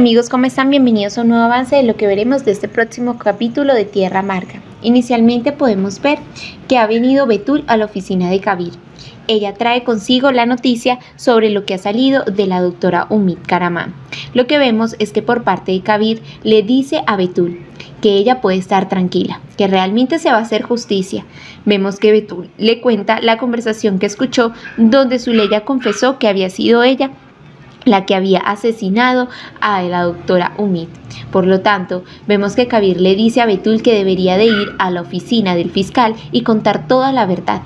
Amigos, ¿cómo están? Bienvenidos a un nuevo avance de lo que veremos de este próximo capítulo de Tierra Amarga. Inicialmente podemos ver que ha venido Betul a la oficina de Kabir. Ella trae consigo la noticia sobre lo que ha salido de la doctora Umid Karaman. Lo que vemos es que por parte de Kabir le dice a Betul que ella puede estar tranquila, que realmente se va a hacer justicia. Vemos que Betul le cuenta la conversación que escuchó donde Zuleya confesó que había sido ella la que había asesinado a la doctora Umid. Por lo tanto, vemos que Kabir le dice a Betul que debería de ir a la oficina del fiscal y contar toda la verdad.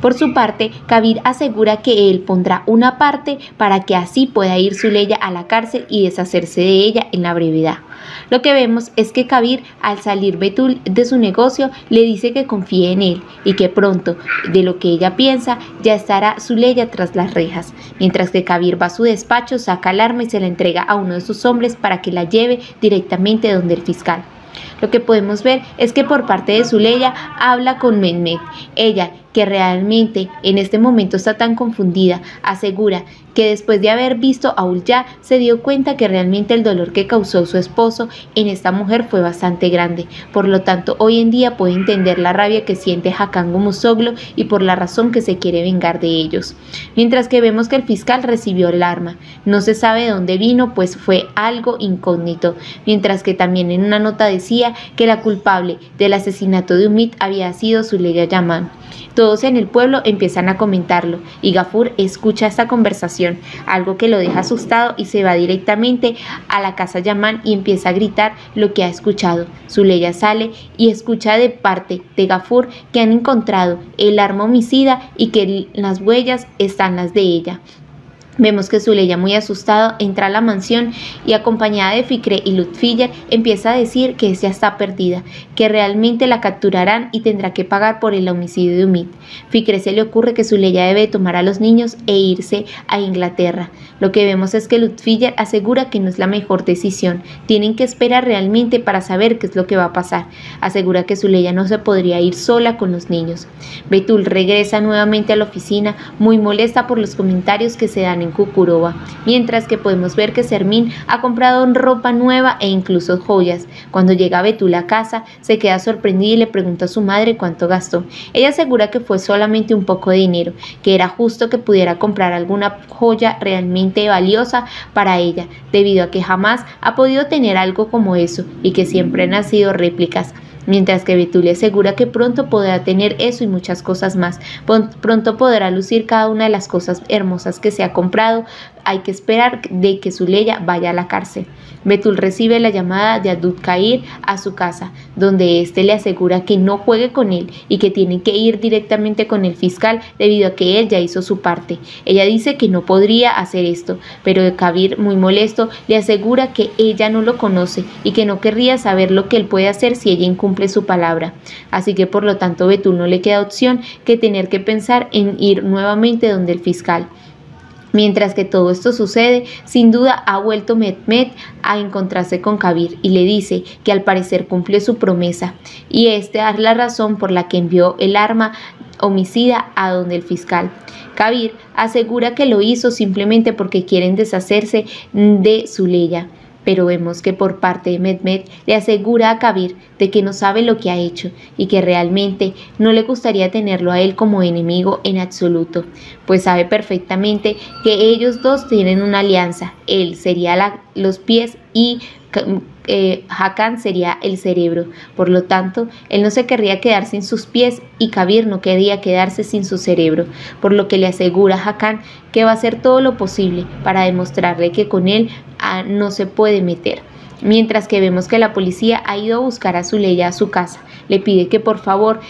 Por su parte, Kabir asegura que él pondrá una parte para que así pueda ir Zuleya a la cárcel y deshacerse de ella en la brevedad. Lo que vemos es que Kabir, al salir Betul de su negocio, le dice que confíe en él y que pronto, de lo que ella piensa, ya estará Zuleya tras las rejas. Mientras que Kabir va a su despacho, saca el arma y se la entrega a uno de sus hombres para que la lleve directamente donde el fiscal. Lo que podemos ver es que por parte de Zuleya habla con Mehmet. Ella, que realmente en este momento está tan confundida, asegura que después de haber visto a Ulya se dio cuenta que realmente el dolor que causó su esposo en esta mujer fue bastante grande. Por lo tanto, hoy en día puede entender la rabia que siente Hakan Musoglo y por la razón que se quiere vengar de ellos. Mientras que vemos que el fiscal recibió el arma. No se sabe de dónde vino, pues fue algo incógnito. Mientras que también en una nota decía que la culpable del asesinato de Umit había sido Zuleya Yaman. Todos en el pueblo empiezan a comentarlo y Gafur escucha esta conversación, algo que lo deja asustado y se va directamente a la casa Yaman y empieza a gritar lo que ha escuchado. Zuleya sale y escucha de parte de Gafur que han encontrado el arma homicida y que las huellas están las de ella. Vemos que Zuleya, muy asustado, entra a la mansión y acompañada de Fikre y Lutfiller empieza a decir que ella está perdida, que realmente la capturarán y tendrá que pagar por el homicidio de Umid. Fikre se le ocurre que Zuleya debe tomar a los niños e irse a Inglaterra. Lo que vemos es que Lutfiller asegura que no es la mejor decisión, tienen que esperar realmente para saber qué es lo que va a pasar. Asegura que Zuleya no se podría ir sola con los niños. Betul regresa nuevamente a la oficina, muy molesta por los comentarios que se dan en mientras que podemos ver que Sermín ha comprado ropa nueva e incluso joyas. Cuando llega Betul a casa, se queda sorprendida y le pregunta a su madre cuánto gastó. Ella asegura que fue solamente un poco de dinero, que era justo que pudiera comprar alguna joya realmente valiosa para ella, debido a que jamás ha podido tener algo como eso y que siempre han sido réplicas mientras que Betulia asegura que pronto podrá tener eso y muchas cosas más. Pronto podrá lucir cada una de las cosas hermosas que se ha comprado. Hay que esperar de que Zuleya vaya a la cárcel. Betul recibe la llamada de Adud Kair a su casa, donde éste le asegura que no juegue con él y que tiene que ir directamente con el fiscal debido a que él ya hizo su parte. Ella dice que no podría hacer esto, pero Kabir, muy molesto, le asegura que ella no lo conoce y que no querría saber lo que él puede hacer si ella incumple su palabra. Así que por lo tanto Betul no le queda opción que tener que pensar en ir nuevamente donde el fiscal. Mientras que todo esto sucede, sin duda ha vuelto Mehmet a encontrarse con Kabir y le dice que al parecer cumplió su promesa y esta es la razón por la que envió el arma homicida a donde el fiscal. Kabir asegura que lo hizo simplemente porque quieren deshacerse de Zuleya pero vemos que por parte de Mehmet le asegura a Kabir de que no sabe lo que ha hecho y que realmente no le gustaría tenerlo a él como enemigo en absoluto, pues sabe perfectamente que ellos dos tienen una alianza, él sería los pies y eh, Hakan sería el cerebro. Por lo tanto, él no se querría quedar sin sus pies y Kabir no quería quedarse sin su cerebro, por lo que le asegura a Hakan que va a hacer todo lo posible para demostrarle que con él ah, no se puede meter. Mientras que vemos que la policía ha ido a buscar a Zuleya a su casa, le pide que por favor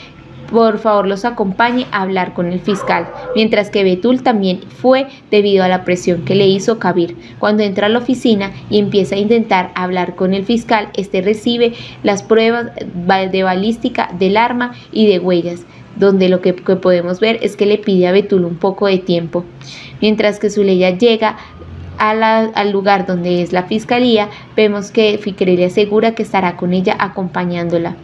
por favor los acompañe a hablar con el fiscal, mientras que Betul también fue debido a la presión que le hizo Kabir. Cuando entra a la oficina y empieza a intentar hablar con el fiscal, este recibe las pruebas de balística del arma y de huellas, donde lo que, podemos ver es que le pide a Betul un poco de tiempo. Mientras que Zuleya llega al lugar donde es la fiscalía, vemos que Fikre le asegura que estará con ella acompañándola.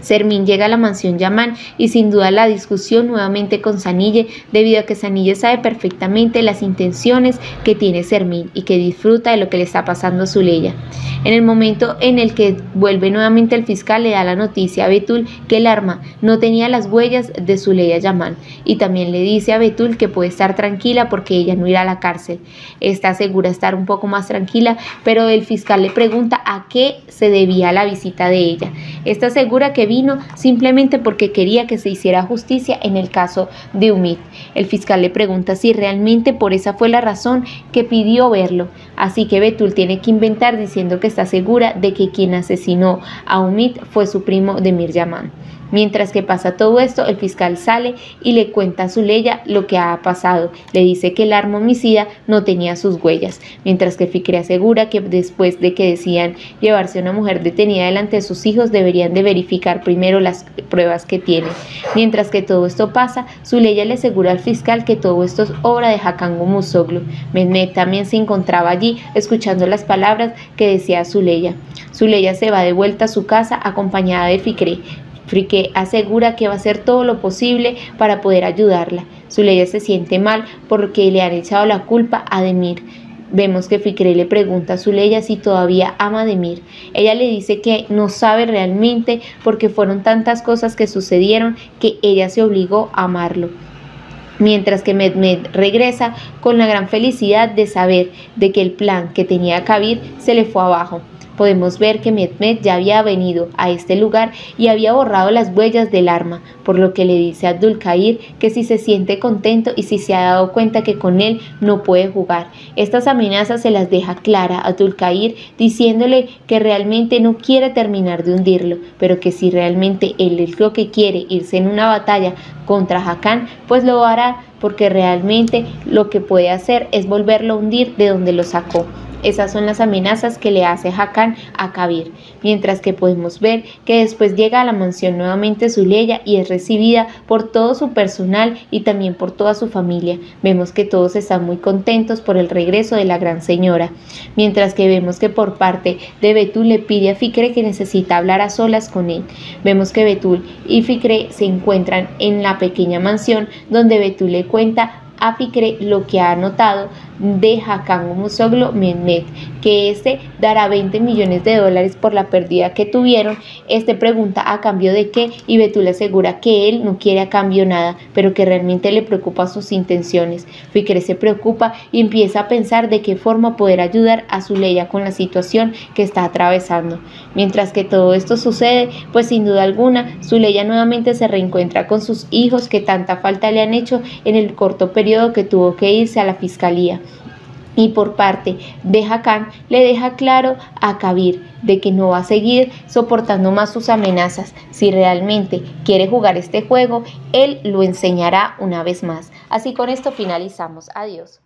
Sermín llega a la mansión Yaman y sin duda la discusión nuevamente con Sanille debido a que Sanille sabe perfectamente las intenciones que tiene Sermín y que disfruta de lo que le está pasando a Zuleya. En el momento en el que vuelve nuevamente el fiscal le da la noticia a Betul que el arma no tenía las huellas de Zuleya Yaman y también le dice a Betul que puede estar tranquila porque ella no irá a la cárcel. Está segura estar un poco más tranquila, pero el fiscal le pregunta a qué se debía la visita de ella. Está segura que vino simplemente porque quería que se hiciera justicia en el caso de Umid. El fiscal le pregunta si realmente por esa fue la razón que pidió verlo. Así que Betul tiene que inventar diciendo que está segura de que quien asesinó a Umid fue su primo Demir Yaman. Mientras que pasa todo esto, el fiscal sale y le cuenta a Zuleya lo que ha pasado. Le dice que el arma homicida no tenía sus huellas, mientras que Fikre asegura que después de que decían llevarse a una mujer detenida delante de sus hijos, deberían de verificar primero las pruebas que tiene. Mientras que todo esto pasa, Zuleya le asegura al fiscal que todo esto es obra de Hakango Musoglu. Mehmet también se encontraba allí escuchando las palabras que decía Zuleya. Zuleya se va de vuelta a su casa acompañada de Fikre. Frique asegura que va a hacer todo lo posible para poder ayudarla. Zuleya se siente mal porque le han echado la culpa a Demir. Vemos que Fikre le pregunta a Zuleya si todavía ama a Demir. Ella le dice que no sabe realmente porque fueron tantas cosas que sucedieron que ella se obligó a amarlo mientras que Mehmet regresa con la gran felicidad de saber de que el plan que tenía Kabir se le fue abajo podemos ver que Mehmet ya había venido a este lugar y había borrado las huellas del arma, por lo que le dice a Abdulkair que si se siente contento y si se ha dado cuenta que con él no puede jugar. Estas amenazas se las deja clara a Abdulkair diciéndole que realmente no quiere terminar de hundirlo, pero que si realmente él es lo que quiere irse en una batalla contra Hakan, pues lo hará porque realmente lo que puede hacer es volverlo a hundir de donde lo sacó. Esas son las amenazas que le hace Hakan a Kabir, mientras que podemos ver que después llega a la mansión nuevamente Zuleya y es recibida por todo su personal y también por toda su familia. Vemos que todos están muy contentos por el regreso de la gran señora, mientras que vemos que por parte de Betul le pide a Fikre que necesita hablar a solas con él. Vemos que Betul y Fikre se encuentran en la pequeña mansión donde Betul le cuenta a Fikre lo que ha notado de Hakan Musoglo Mehmet, que este dará 20 millones de dólares por la pérdida que tuvieron. Este pregunta a cambio de qué y Betul asegura que él no quiere a cambio nada, pero que realmente le preocupa sus intenciones. Fikre se preocupa y empieza a pensar de qué forma poder ayudar a Zuleya con la situación que está atravesando. Mientras que todo esto sucede, pues sin duda alguna, Zuleya nuevamente se reencuentra con sus hijos que tanta falta le han hecho en el corto periodo que tuvo que irse a la fiscalía y por parte de Hakan le deja claro a Kabir de que no va a seguir soportando más sus amenazas. Si realmente quiere jugar este juego, él lo enseñará una vez más. Así con esto finalizamos. Adiós.